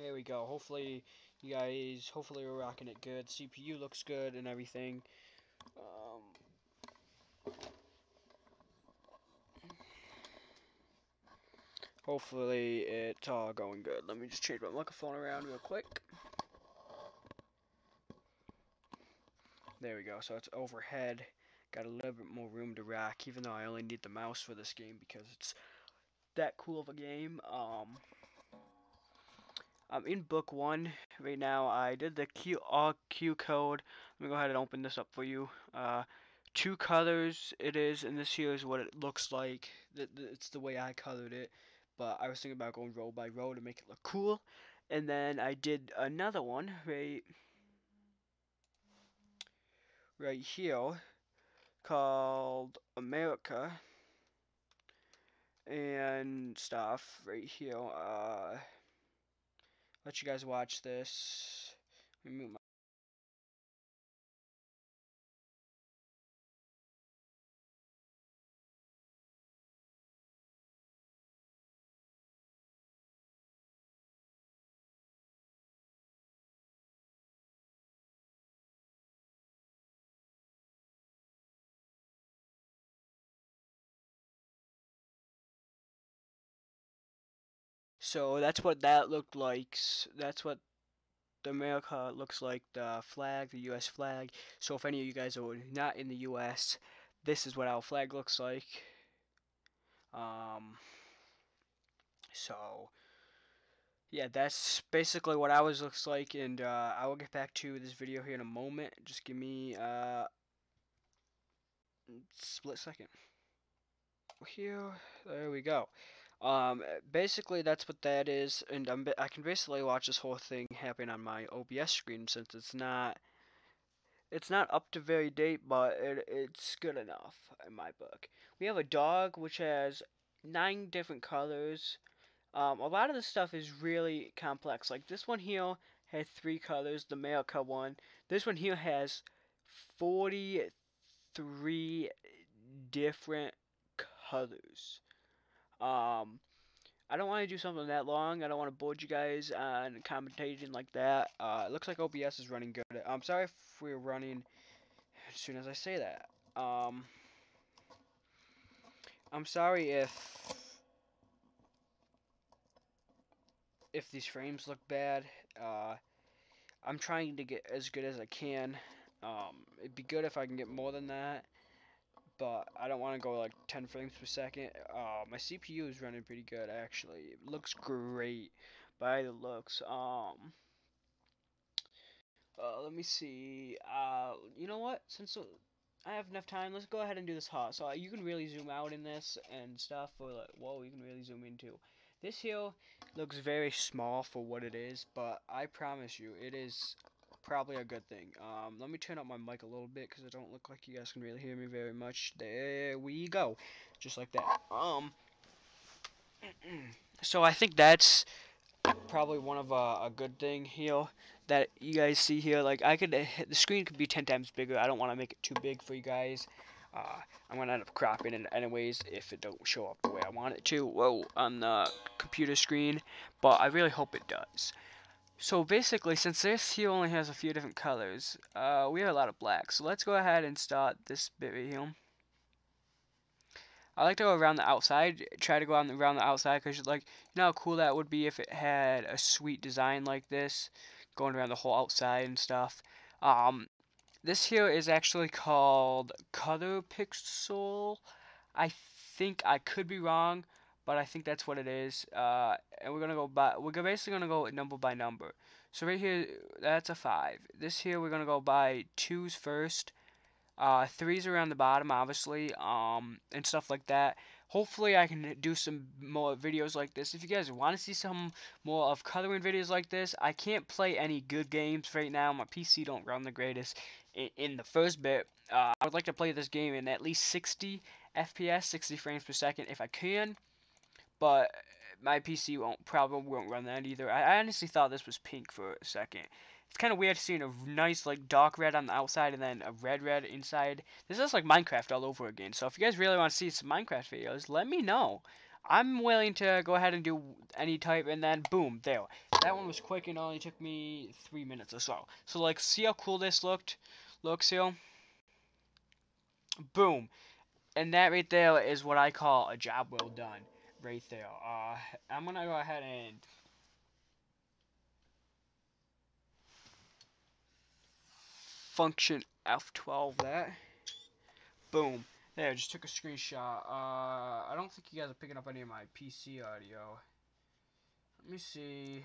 Here we go. Hopefully, you guys, hopefully we're rocking it good. CPU looks good and everything. Um, hopefully it's all going good. Let me just change my microphone around real quick. There we go. So it's overhead. Got a little bit more room to rack, even though I only need the mouse for this game because it's that cool of a game. Um, I'm in book one right now. I did the Q all Q code. Let me go ahead and open this up for you. Uh, two colors it is, and this here is what it looks like. It's the way I colored it, but I was thinking about going row by row to make it look cool. And then I did another one right, right here called America and stuff right here. Uh, let you guys watch this. Remove my So that's what that looked like. That's what the America looks like, the flag, the U.S. flag. So if any of you guys are not in the U.S., this is what our flag looks like. Um, so yeah, that's basically what ours looks like, and uh, I will get back to this video here in a moment. Just give me uh, split second. Here, there we go. Um, basically, that's what that is, and I'm, I can basically watch this whole thing happen on my OBS screen since it's not it's not up to very date, but it, it's good enough in my book. We have a dog which has nine different colors. Um, a lot of the stuff is really complex. Like this one here has three colors, the male America one. This one here has 43 different colors. Um, I don't want to do something that long. I don't want to board you guys on commentating like that. Uh, it looks like OBS is running good. I'm sorry if we're running as soon as I say that. Um, I'm sorry if if these frames look bad. Uh, I'm trying to get as good as I can. Um, it'd be good if I can get more than that but I don't want to go like 10 frames per second. Uh, my CPU is running pretty good actually. It looks great by the looks. Um, uh, let me see. Uh, you know what? Since uh, I have enough time, let's go ahead and do this hot. So uh, you can really zoom out in this and stuff. Or like, whoa, you can really zoom in too. This hill looks very small for what it is, but I promise you, it is probably a good thing. Um, let me turn up my mic a little bit because I don't look like you guys can really hear me very much. There we go, just like that. Um, so I think that's probably one of uh, a good thing here that you guys see here. Like I could, uh, the screen could be ten times bigger. I don't want to make it too big for you guys. Uh, I'm gonna end up cropping it anyways if it don't show up the way I want it to. Whoa, on the computer screen, but I really hope it does. So basically, since this here only has a few different colors, uh, we have a lot of black. So let's go ahead and start this bit right here. I like to go around the outside, try to go around the outside, because like, you know how cool that would be if it had a sweet design like this, going around the whole outside and stuff. Um, this here is actually called Color Pixel. I think I could be wrong, but I think that's what it is. Uh, and we're gonna go by, we're basically gonna go number by number. So right here, that's a five. This here, we're gonna go by twos first. Uh, threes around the bottom, obviously, um, and stuff like that. Hopefully, I can do some more videos like this. If you guys want to see some more of coloring videos like this, I can't play any good games right now. My PC don't run the greatest. In, in the first bit, uh, I would like to play this game in at least 60 FPS, 60 frames per second, if I can but my PC won't probably won't run that either. I, honestly thought this was pink for a second. It's kind of weird seeing a nice like dark red on the outside and then a red red inside. This is like Minecraft all over again. So if you guys really want to see some Minecraft videos, let me know. I'm willing to go ahead and do any type, and then boom, there. That one was quick and only took me three minutes or so. So like, see how cool this looked? Looks here. Boom. And that right there is what I call a job well done. Right there. Uh, I'm gonna go ahead and function F12 that. Boom. There, just took a screenshot. Uh, I don't think you guys are picking up any of my PC audio. Let me see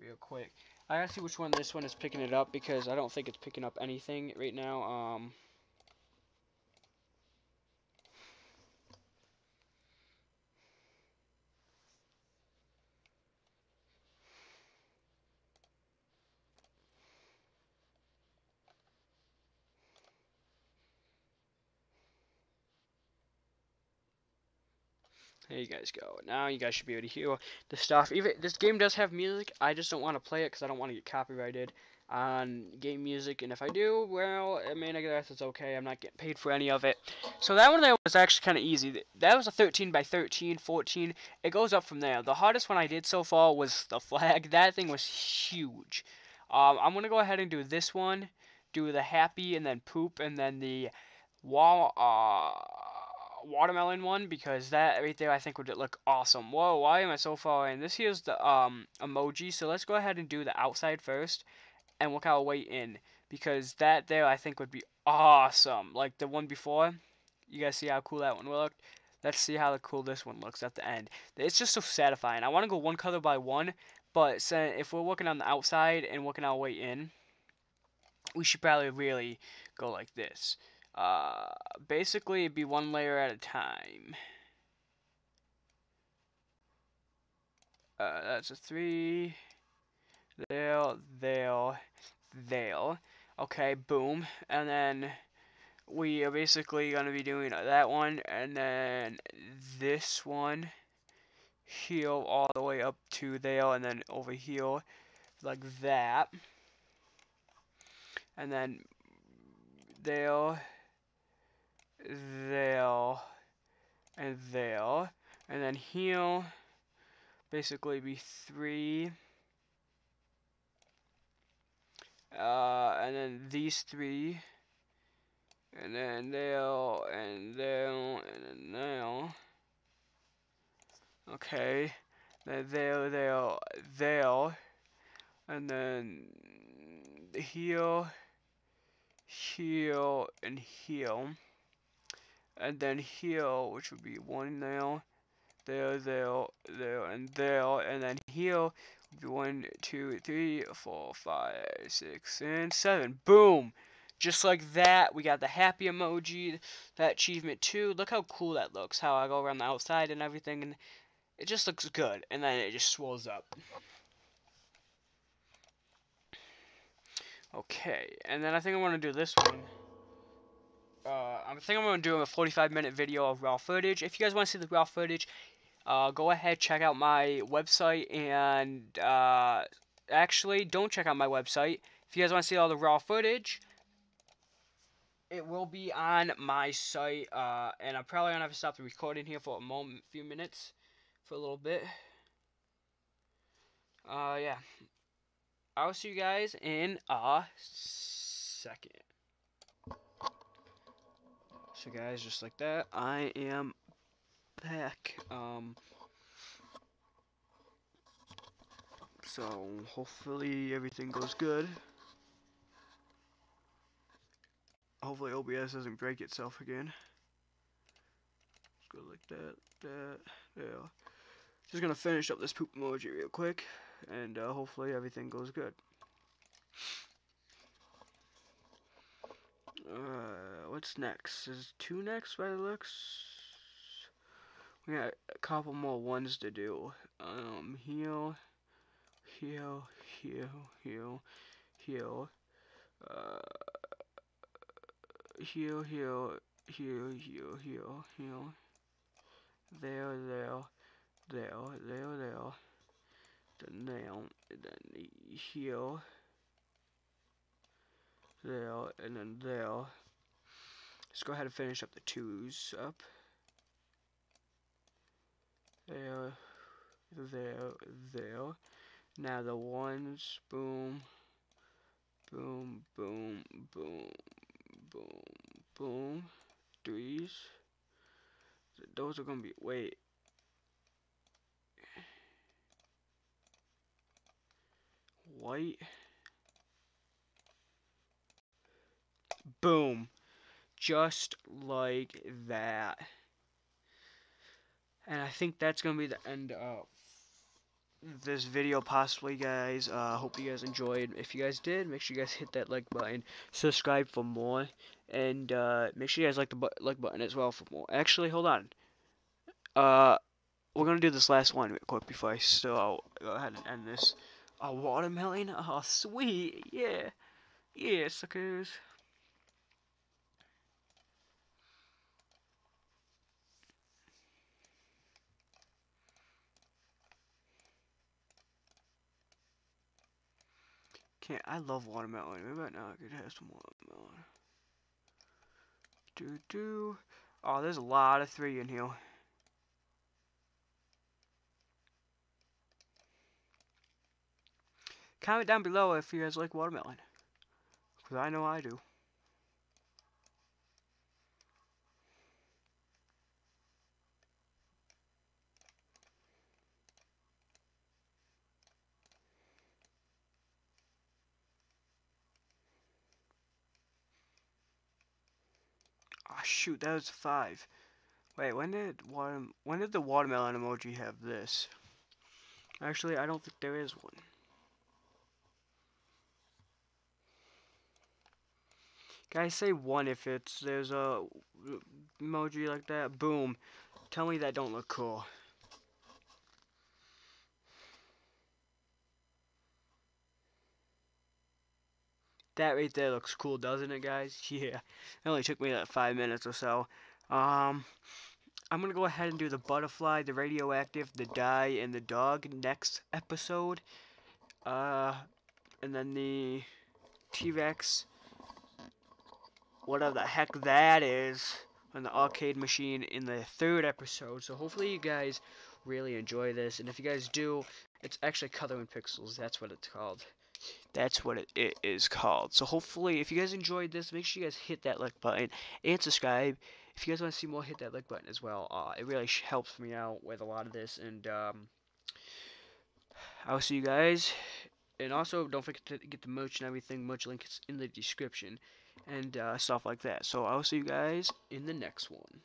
real quick. I gotta see which one this one is picking it up because I don't think it's picking up anything right now. Um, There you guys go. Now you guys should be able to hear the stuff. Even this game does have music. I just don't want to play it because I don't want to get copyrighted on game music. And if I do, well, I mean, I guess it's okay. I'm not getting paid for any of it. So that one there was actually kind of easy. That was a 13 by 13, 14. It goes up from there. The hardest one I did so far was the flag. That thing was huge. Um, I'm going to go ahead and do this one. Do the happy and then poop and then the wall. Uh, watermelon one because that right there I think would look awesome. Whoa, why am I so far in? This here's the um emoji, so let's go ahead and do the outside first and work our way in because that there I think would be awesome. Like the one before. You guys see how cool that one looked? Let's see how cool this one looks at the end. It's just so satisfying. I want to go one color by one, but if we're working on the outside and working our way in, we should probably really go like this. Uh, basically, it'd be one layer at a time. Uh, that's a three. There, there, there. Okay, boom. And then we are basically going to be doing that one, and then this one here all the way up to there, and then over here like that. And then there there, and there. And then here, basically be three. Uh, and then these three. And then there, and there, and then there. Okay. Then there, there, there. And then here, here, and here and then here, which would be one nail, there, there, there, and there, and then here would be one, two, three, four, five, six, and seven. Boom! Just like that, we got the happy emoji, that achievement too. Look how cool that looks, how I go around the outside and everything, and it just looks good, and then it just swells up. Okay, and then I think I want to do this one uh, I think I'm going to do a 45 minute video of raw footage. If you guys want to see the raw footage, uh, go ahead, check out my website, and uh, actually, don't check out my website. If you guys want to see all the raw footage, it will be on my site, uh, and I'm probably going to have to stop the recording here for a moment, few minutes, for a little bit. Uh, yeah. I'll see you guys in a second. So guys, just like that, I am back. Um, so hopefully everything goes good. Hopefully OBS doesn't break itself again. Just go like that, that, yeah. Just gonna finish up this poop emoji real quick, and uh, hopefully everything goes good. Uh, what's next? Is two next by the looks? We got a couple more ones to do. Um, heal, heal, heal, heal, heal. Uh, heal, heal, heal, heal, heal, heal. There, there, there, there, there. Then now, then heal there, and then there. Let's go ahead and finish up the twos up. there, there, there. Now the ones, boom, boom, boom, boom, boom, boom, threes. Those are gonna be, wait. White. Boom. Just like that. And I think that's going to be the end of this video possibly guys. Uh hope you guys enjoyed. If you guys did make sure you guys hit that like button. Subscribe for more. And uh make sure you guys like the bu like button as well for more. Actually hold on. Uh we're gonna do this last one quick before i so go ahead and end this. A watermelon? Oh sweet. Yeah. Yeah suckers Can't, I love watermelon. Maybe right now I could have some watermelon. Do do. Oh, there's a lot of three in here. Comment down below if you guys like watermelon. Because I know I do. Oh shoot, that was five. Wait, when did water when did the watermelon emoji have this? Actually, I don't think there is one. Guys, say one if it's there's a emoji like that. Boom. Tell me that don't look cool. That right there looks cool, doesn't it, guys? Yeah. It only took me like five minutes or so. Um, I'm going to go ahead and do the butterfly, the radioactive, the die, and the dog next episode. Uh, and then the T-Rex, whatever the heck that is, on the arcade machine in the third episode. So hopefully you guys really enjoy this. And if you guys do, it's actually Coloring Pixels. That's what it's called. That's what it, it is called. So hopefully, if you guys enjoyed this, make sure you guys hit that like button and subscribe. If you guys want to see more, hit that like button as well. Uh, it really helps me out with a lot of this. And um, I'll see you guys. And also, don't forget to get the merch and everything. Merch link is in the description and uh, stuff like that. So I'll see you guys in the next one.